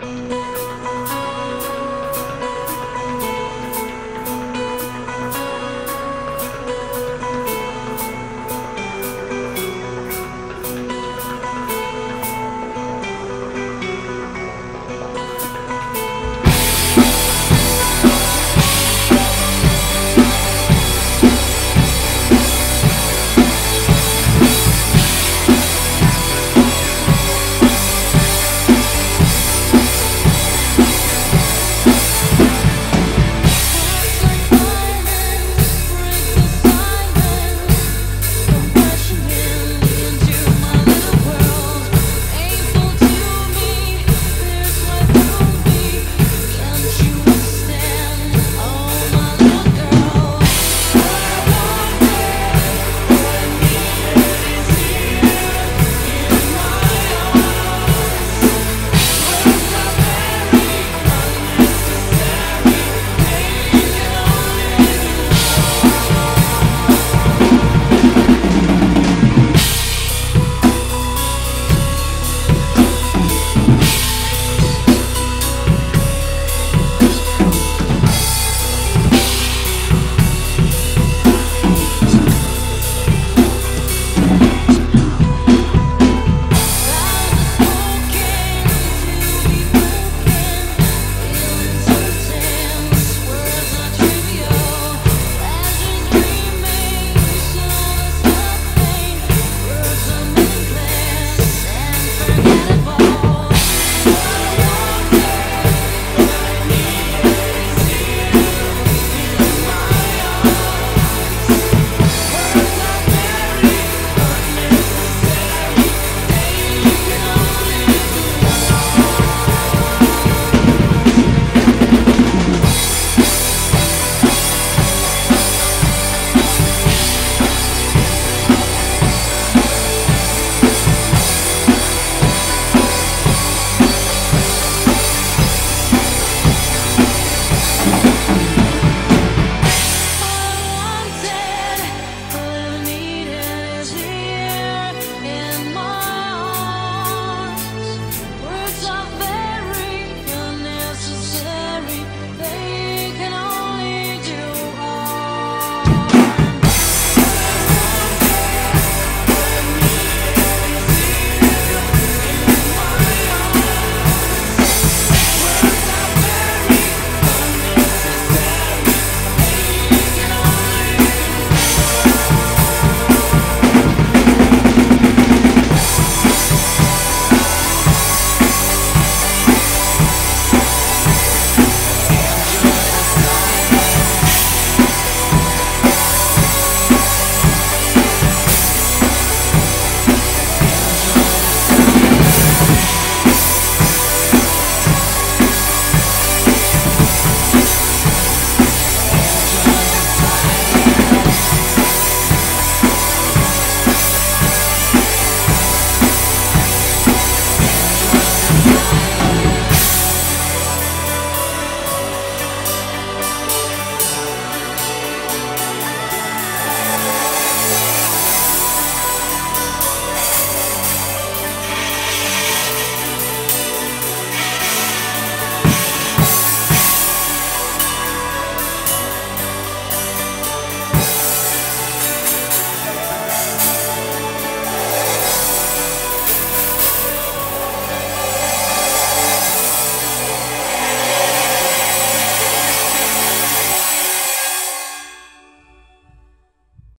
Bye.